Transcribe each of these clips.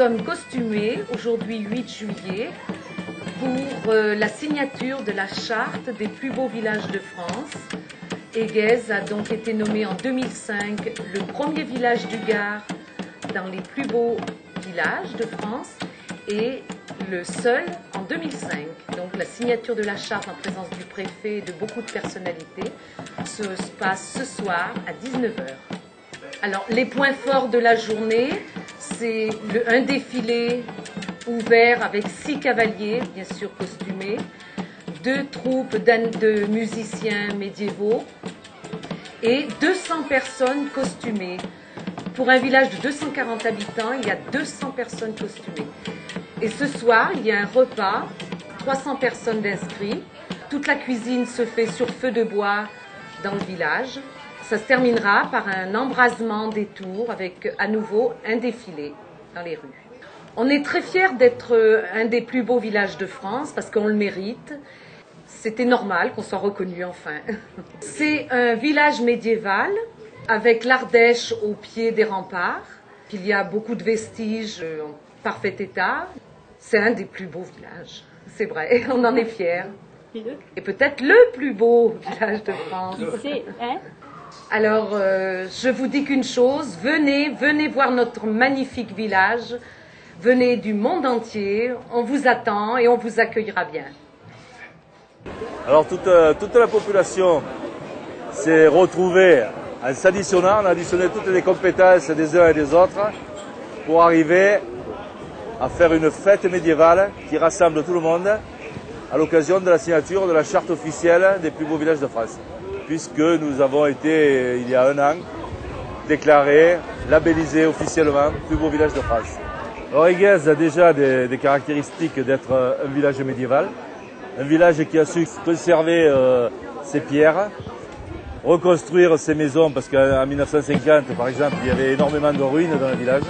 sommes costumés aujourd'hui 8 juillet pour euh, la signature de la charte des plus beaux villages de France. Aiguez a donc été nommé en 2005 le premier village du Gard dans les plus beaux villages de France et le seul en 2005. Donc la signature de la charte en présence du préfet et de beaucoup de personnalités se passe ce soir à 19h. Alors les points forts de la journée, c'est un défilé ouvert avec six cavaliers, bien sûr costumés, deux troupes de musiciens médiévaux et 200 personnes costumées. Pour un village de 240 habitants, il y a 200 personnes costumées. Et ce soir, il y a un repas, 300 personnes d'inscrits. Toute la cuisine se fait sur feu de bois dans le village. Ça se terminera par un embrasement des tours avec à nouveau un défilé dans les rues. On est très fiers d'être un des plus beaux villages de France parce qu'on le mérite. C'était normal qu'on soit reconnu enfin. C'est un village médiéval avec l'Ardèche au pied des remparts. Il y a beaucoup de vestiges en parfait état. C'est un des plus beaux villages. C'est vrai, on en est fiers. Et peut-être le plus beau village de France. Hein? Alors, euh, je vous dis qu'une chose, venez, venez voir notre magnifique village. Venez du monde entier, on vous attend et on vous accueillera bien. Alors toute, euh, la population s'est retrouvée en s'additionnant, on a additionné toutes les compétences des uns et des autres pour arriver à faire une fête médiévale qui rassemble tout le monde à l'occasion de la signature de la charte officielle des plus beaux villages de France. Puisque nous avons été, il y a un an, déclarés, labellisés officiellement plus beau village de France. Alors a déjà des, des caractéristiques d'être un village médiéval, un village qui a su conserver euh, ses pierres, reconstruire ses maisons, parce qu'en 1950, par exemple, il y avait énormément de ruines dans le village.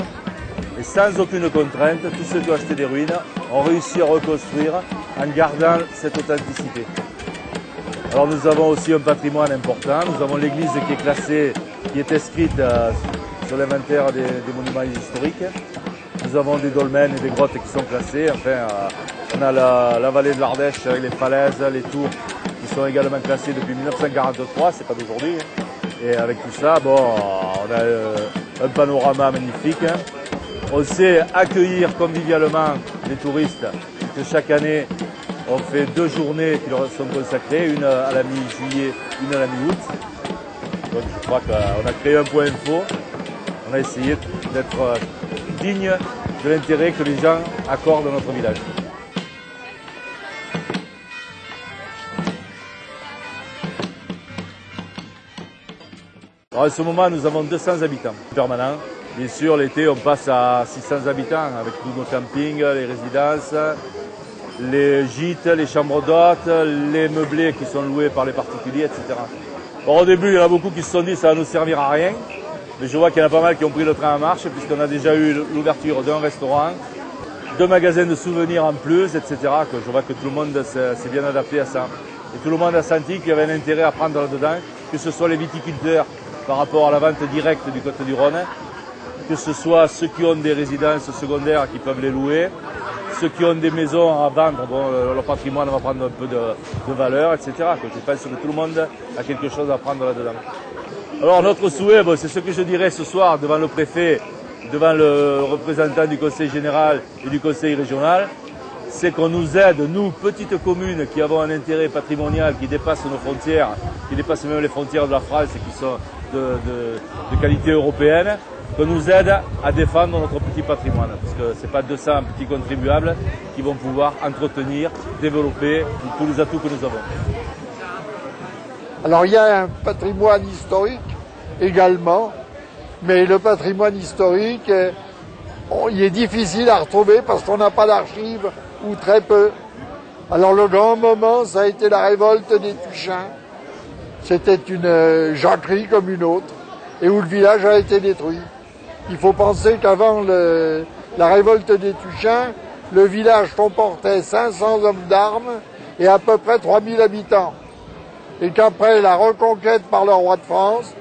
Et sans aucune contrainte, tous ceux qui ont acheté des ruines ont réussi à reconstruire en gardant cette authenticité. Alors nous avons aussi un patrimoine important. Nous avons l'église qui est classée, qui est inscrite euh, sur l'inventaire des, monuments historiques. Nous avons des dolmens et des grottes qui sont classées. Enfin, euh, on a la, vallée de l'Ardèche avec les falaises, les tours qui sont également classées depuis 1943, c'est pas d'aujourd'hui. Hein. Et avec tout ça, bon, on a euh, un panorama magnifique. On sait accueillir convivialement les touristes, que chaque année, on fait deux journées qui leur sont consacrées, une à la mi-juillet, une à la mi-août. Donc je crois qu'on a créé un point info. On a essayé d'être euh, digne de l'intérêt que les gens accordent à notre village. Alors, en ce moment, nous avons 200 habitants permanents. Bien sûr, l'été, on passe à 600 habitants avec tous nos campings, les résidences, les gîtes, les chambres d'hôtes, les meublés qui sont loués par les particuliers, etc. au début, il y en a beaucoup qui se sont dit ça va nous servir à rien. Mais je vois qu'il y en a pas mal qui ont pris le train en marche puisqu'on a déjà eu l'ouverture d'un restaurant, deux magasins de souvenirs en plus, etc. Je vois que tout le monde s'est bien adapté à ça. Et tout le monde a senti qu'il y avait un intérêt à prendre là-dedans, que ce soit les viticulteurs par rapport à la vente directe du côté du Rhône, que ce soit ceux qui ont des résidences secondaires qui peuvent les louer, ceux qui ont des maisons à vendre, bon, leur patrimoine va prendre un peu de, valeur, etc. Je pense que tout le monde a quelque chose à prendre là-dedans. Alors notre souhait, c'est ce que je dirais ce soir devant le préfet, devant le représentant du conseil général et du conseil régional, c'est qu'on nous aide, nous, petites communes qui avons un intérêt patrimonial qui dépasse nos frontières, qui dépasse même les frontières de la France et qui sont de qualité européenne, qu'on nous aide à défendre notre petit patrimoine. Parce que ce n'est pas 200 petits contribuables qui vont pouvoir entretenir, développer tous les atouts que nous avons. Alors il y a un patrimoine historique également, mais le patrimoine historique, il est difficile à retrouver parce qu'on n'a pas d'archives ou très peu. Alors le grand moment, ça a été la révolte des Tuchins. C'était une euh, jacquerie comme une autre, et où le village a été détruit. Il faut penser qu'avant la révolte des Tuchins, le village comportait 500 hommes d'armes et à peu près 3000 habitants. Et qu'après la reconquête par le roi de France,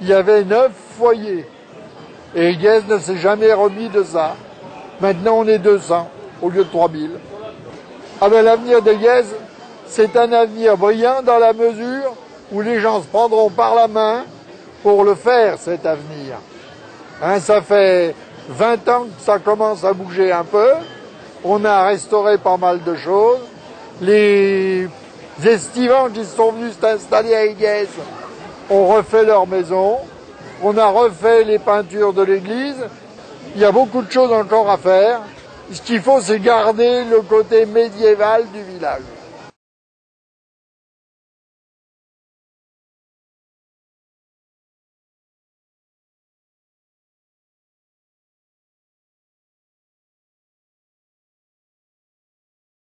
il y avait neuf foyers. Et Guez ne s'est jamais remis de ça. Maintenant, on est 200 au lieu de 3000. Ah ben, l'avenir des Guèzes, c'est un avenir brillant dans la mesure où les gens se prendront par la main pour le faire, cet avenir. Hein, ça fait 20 ans que ça commence à bouger un peu. On a restauré pas mal de choses. Les estivants qui sont venus s'installer à Iguez ont refait leur maison. On a refait les peintures de l'église. Il y a beaucoup de choses encore à faire. Ce qu'il faut, c'est garder le côté médiéval du village.